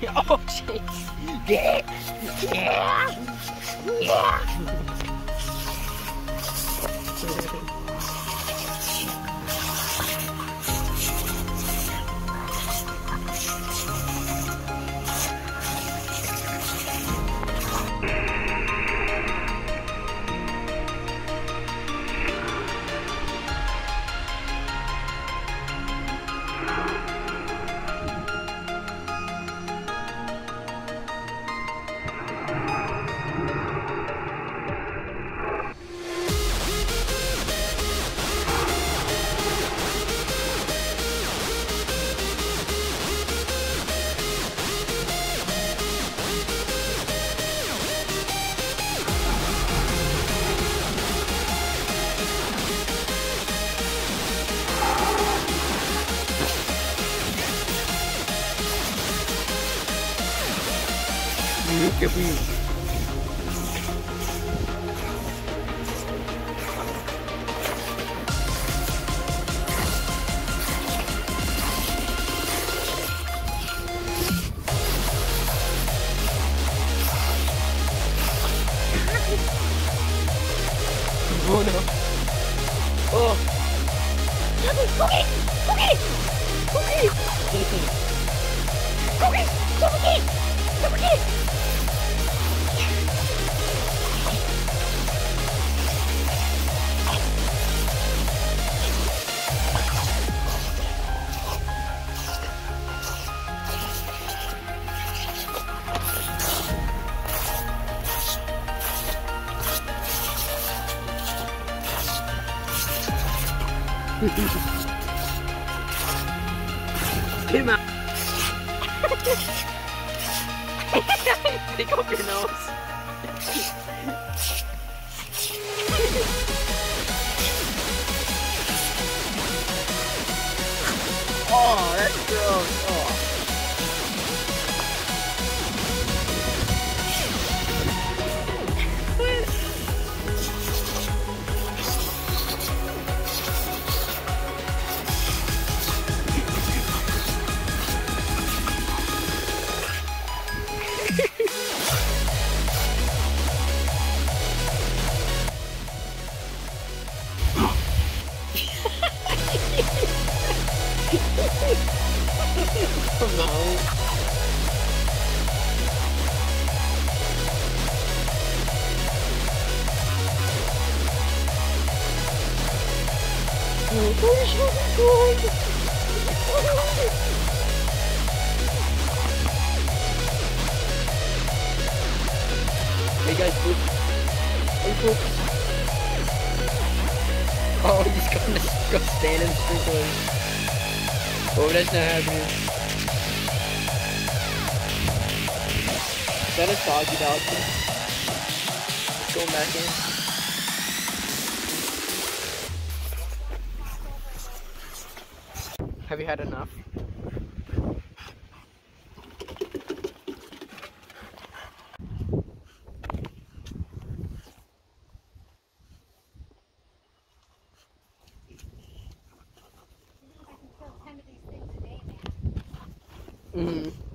oh jeez. Yeah. Yeah. Yeah. 이렇게 부위 뭐냐 어. 여기 고기 고기! 고기! Come on. Take off your nose. No. Hey guys, poop. Hey poop. Oh, he's gonna go stand in sprinklers. Oh, that's not happening. Is that a soggy dog? Let's go back in. Have you had enough? Mm-hmm.